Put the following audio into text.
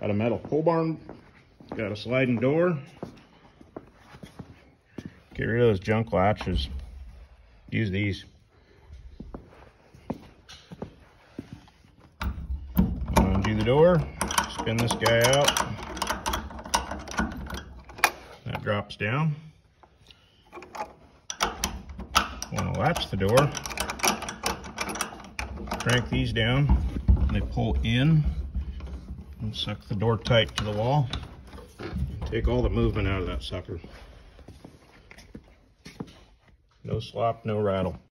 Got a metal pole barn. Got a sliding door. Get rid of those junk latches. Use these. Undo the door. Spin this guy out. That drops down. Want to latch the door. Crank these down. And they pull in and suck the door tight to the wall. Take all the movement out of that sucker. No slop, no rattle.